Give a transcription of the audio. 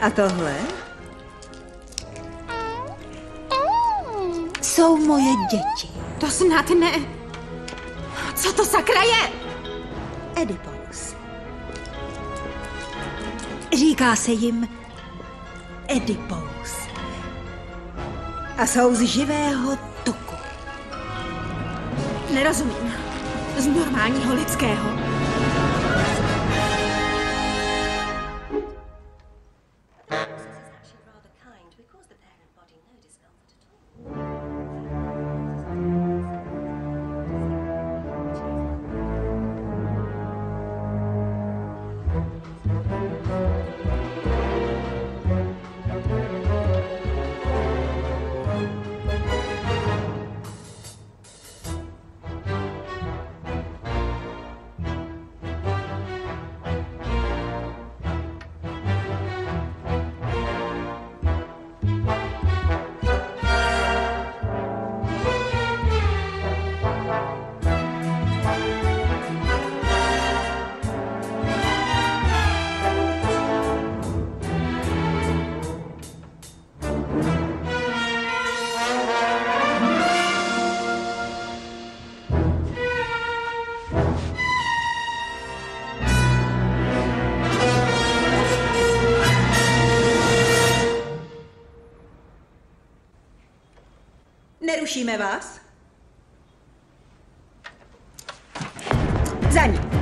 A tohle? Jsou moje děti. To snad ne. Co to sakra je? Edipous. Říká se jim Edipous. A jsou z živého tuku. Nerozumím. Z normálního lidského. Nerušíme vás? Za ní.